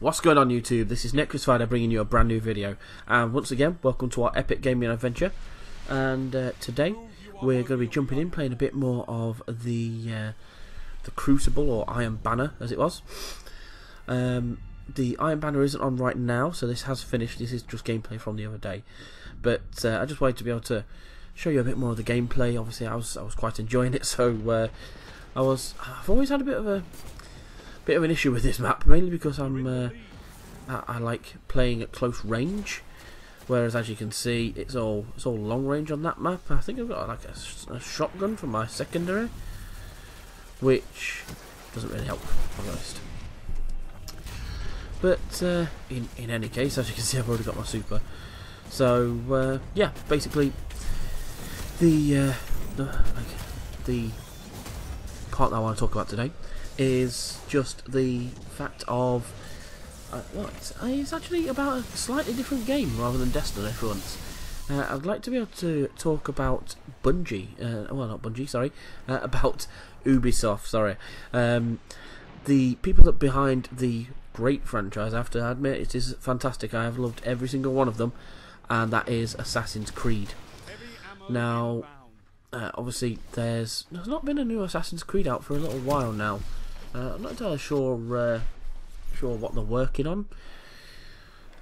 What's going on YouTube? This is Necrospider bringing you a brand new video. And once again welcome to our epic gaming adventure. And uh, today we're going to be jumping in playing a bit more of the uh, the Crucible or Iron Banner as it was. Um, the Iron Banner isn't on right now so this has finished. This is just gameplay from the other day. But uh, I just wanted to be able to show you a bit more of the gameplay. Obviously I was I was quite enjoying it so uh, I was I've always had a bit of a bit of an issue with this map, mainly because I'm uh, I, I, like playing at close range, whereas as you can see, it's all it's all long range on that map. I think I've got like a, a shotgun for my secondary, which doesn't really help, I'll be honest. But uh, in in any case, as you can see, I've already got my super. So uh, yeah, basically the uh, the the part that I want to talk about today is just the fact of uh, well, it's, it's, actually about a slightly different game rather than Destiny for once. Uh, I'd like to be able to talk about Bungie, uh, well not Bungie, sorry, uh, about Ubisoft, sorry. Um, the people that behind the great franchise, I have to admit, it is fantastic. I have loved every single one of them, and that is Assassin's Creed. Now, uh, obviously, there's there's not been a new Assassin's Creed out for a little while now. Uh, I'm not entirely sure uh, sure what they're working on.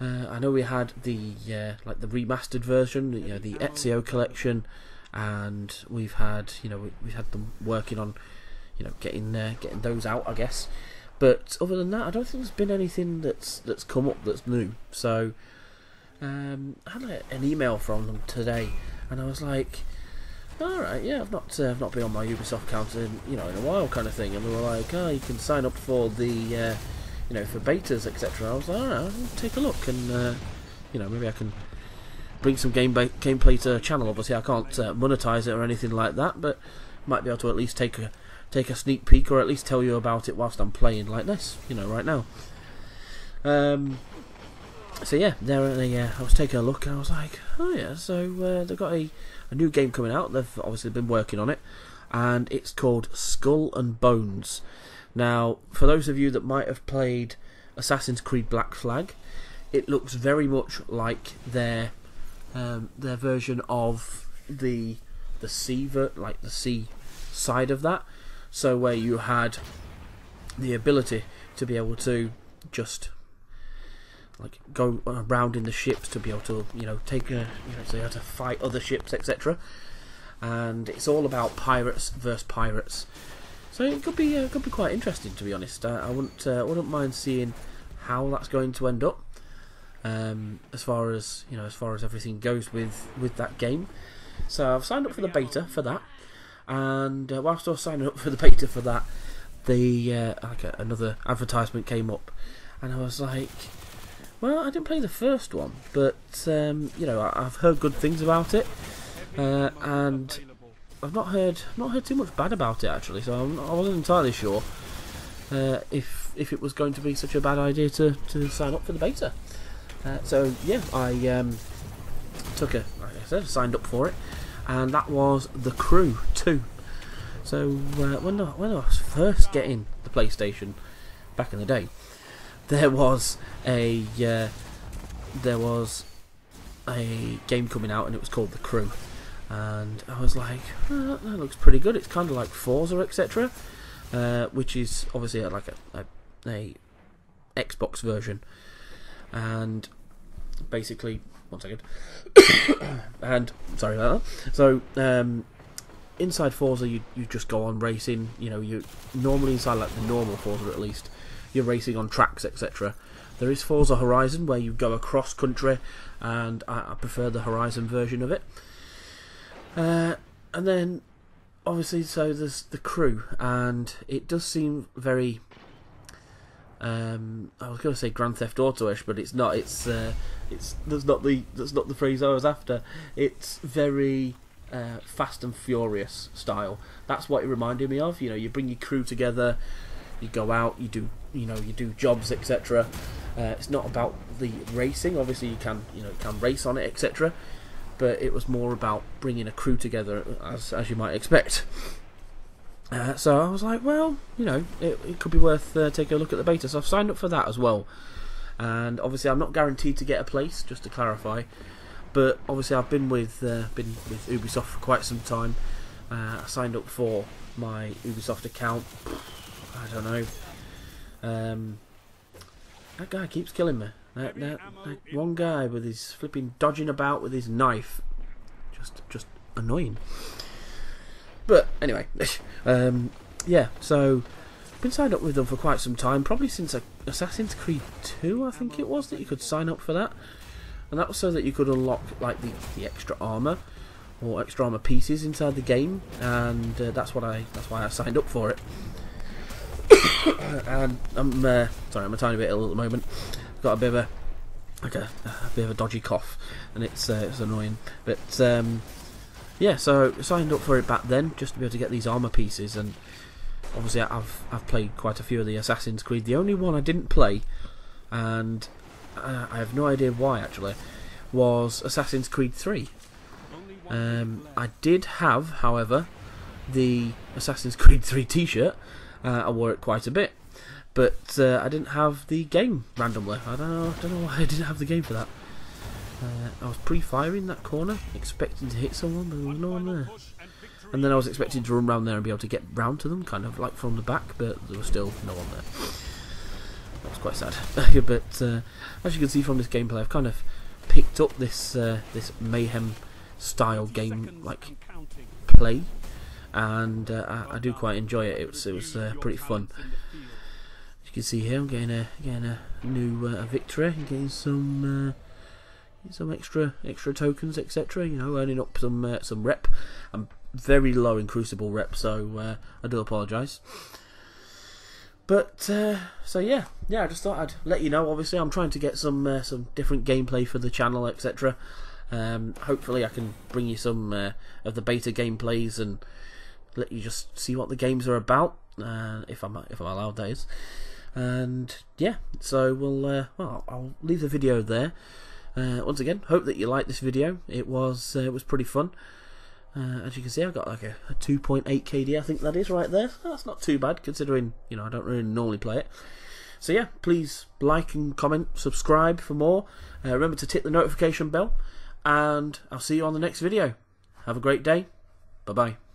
Uh, I know we had the uh, like the remastered version, you know, the Ezio collection, and we've had you know we, we've had them working on you know getting uh, getting those out, I guess. But other than that, I don't think there's been anything that's that's come up that's new. So um, I had a, an email from them today, and I was like, all right, yeah, I've not uh, I've not been on my Ubisoft account in you know in a while, kind of thing. And they were like, oh, you can sign up for the uh, you know for betas, etc. I was like, all right, I'll take a look, and uh, you know maybe I can bring some game gameplay to channel. Obviously, I can't uh, monetize it or anything like that, but might be able to at least take a take a sneak peek or at least tell you about it whilst I'm playing like this, you know, right now. Um, so yeah, there uh, I was taking a look and I was like, oh yeah, so uh, they've got a a new game coming out. They've obviously been working on it, and it's called Skull and Bones. Now, for those of you that might have played Assassin's Creed Black Flag, it looks very much like their um, their version of the the sea like the sea side of that. So where you had the ability to be able to just like go around in the ships to be able to you know take a you know so you have to fight other ships etc. And it's all about pirates versus pirates. So it could be uh, could be quite interesting to be honest. Uh, I wouldn't uh, wouldn't mind seeing how that's going to end up. Um, as far as you know, as far as everything goes with with that game. So I've signed up for the beta for that, and uh, whilst I was signing up for the beta for that, the uh, like another advertisement came up, and I was like, well, I didn't play the first one, but um, you know I, have heard good things about it, uh, and I've not heard not heard too much bad about it actually. So I'm, I was not entirely sure uh, if if it was going to be such a bad idea to, to sign up for the beta. Uh, so yeah, I um, took a like I said, signed up for it, and that was the Crew Two. So uh, when I, when I was first getting the PlayStation back in the day there was a uh, there was a game coming out and it was called The Crew, and I was like, oh, that looks pretty good. It's kind of like Forza, etc., uh, which is obviously like a, a, a Xbox version, and basically one second, and sorry about that. So um, inside Forza, you you just go on racing. You know, you normally inside like the normal Forza at least you're racing on tracks, etc. There is Forza Horizon where you go across country, and I, I prefer the Horizon version of it. Uh, and then, obviously, so there's the crew, and it does seem very. Um, I was going to say Grand Theft Auto-ish, but it's not. It's uh, it's that's not the that's not the phrase I was after. It's very uh, Fast and Furious style. That's what it reminded me of. You know, you bring your crew together, you go out, you do you know you do jobs etc. Uh, it's not about the racing. Obviously, you can you know can race on it etc. But it was more about bringing a crew together, as as you might expect. Uh, so I was like, well, you know, it, it could be worth uh, taking a look at the beta. So I've signed up for that as well. And obviously, I'm not guaranteed to get a place, just to clarify. But obviously, I've been with uh, been with Ubisoft for quite some time. Uh, I signed up for my Ubisoft account. I don't know. Um, that guy keeps killing me. That, that, that one guy with his flipping dodging about with his knife, just just annoying. But anyway, um, yeah. So been signed up with them for quite some time, probably since Assassin's Creed 2, I think it was that you could sign up for that, and that was so that you could unlock like the, the extra armor or extra armor pieces inside the game, and uh, that's what I that's why I signed up for it. And I'm uh, sorry, I'm a tiny bit ill at the moment. Got a bit of a like a, a bit of a dodgy cough, and it's uh, it's annoying. But um, yeah, so I signed up for it back then just to be able to get these armor pieces, and obviously I've I've played quite a few of the Assassin's Creed. The only one I didn't play, and uh, I have no idea why actually, was Assassin's Creed 3. Um, I did have, however, the Assassin's Creed 3 T-shirt. Uh, I wore it quite a bit, but uh, I didn't have the game randomly. I don't know. I don't know why I didn't have the game for that. Uh, I was pre-firing that corner, expecting to hit someone, but there was no one there. And then I was expecting to run around there and be able to get round to them, kind of like from the back, but there was still no one there. That was quite sad. but uh, as you can see from this gameplay, I've kind of picked up this uh, this mayhem style game like play, and uh, I, I, do quite enjoy it. It was it was uh, pretty fun. As you can see here, I'm getting a getting a new uh, victory, getting some uh, some extra extra tokens, etc. You know, earning up some uh, some rep. I'm very low in Crucible rep, so uh, I do apologise. But so yeah, yeah. I just thought I'd let you know. Obviously, I'm trying to get some some different gameplay for the channel, etc. Um, hopefully, I can bring you some of the beta gameplays and let you just see what the games are about, uh, if I'm if I'm allowed, that is. And yeah, so we'll well, I'll leave the video there. Uh, once again, hope that you liked this video. It was uh, it was pretty fun. Uh, as you can see, I've got like a, a 2.8 KD, I think that is right there. So That's not too bad considering you know I don't really normally play it. So yeah, please like and comment, subscribe for more. Uh, remember to tick the notification bell, and I'll see you on the next video. Have a great day. Bye bye.